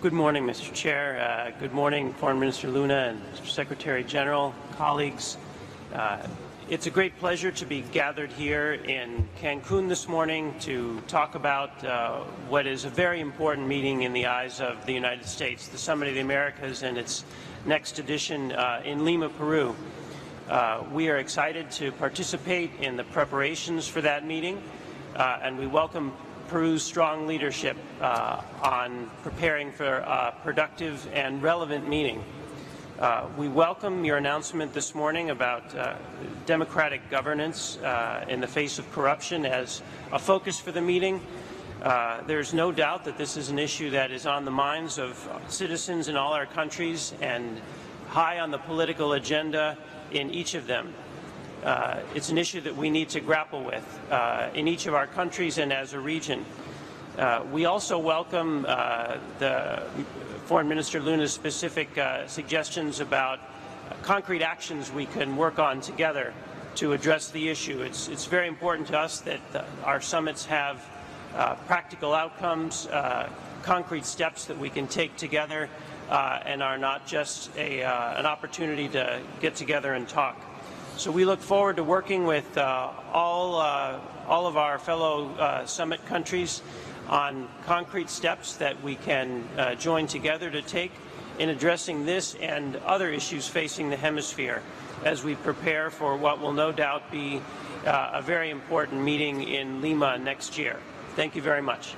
Good morning, Mr. Chair. Uh, good morning, Foreign Minister Luna and Mr. Secretary General, colleagues. Uh, it's a great pleasure to be gathered here in Cancun this morning to talk about uh, what is a very important meeting in the eyes of the United States, the Summit of the Americas and its next edition uh, in Lima, Peru. Uh, we are excited to participate in the preparations for that meeting, uh, and we welcome Peru's strong leadership uh, on preparing for a productive and relevant meeting. Uh, we welcome your announcement this morning about uh, democratic governance uh, in the face of corruption as a focus for the meeting. Uh, there's no doubt that this is an issue that is on the minds of citizens in all our countries and high on the political agenda in each of them. Uh, it's an issue that we need to grapple with uh, in each of our countries and as a region. Uh, we also welcome uh, the Foreign Minister Luna's specific uh, suggestions about concrete actions we can work on together to address the issue. It's, it's very important to us that the, our summits have uh, practical outcomes, concrete steps that we can take together and are not just a, an opportunity to get together and talk. So we look forward to working with uh, all, uh, all of our fellow uh, summit countries on concrete steps that we can uh, join together to take in addressing this and other issues facing the hemisphere as we prepare for what will no doubt be uh, a very important meeting in Lima next year. Thank you very much.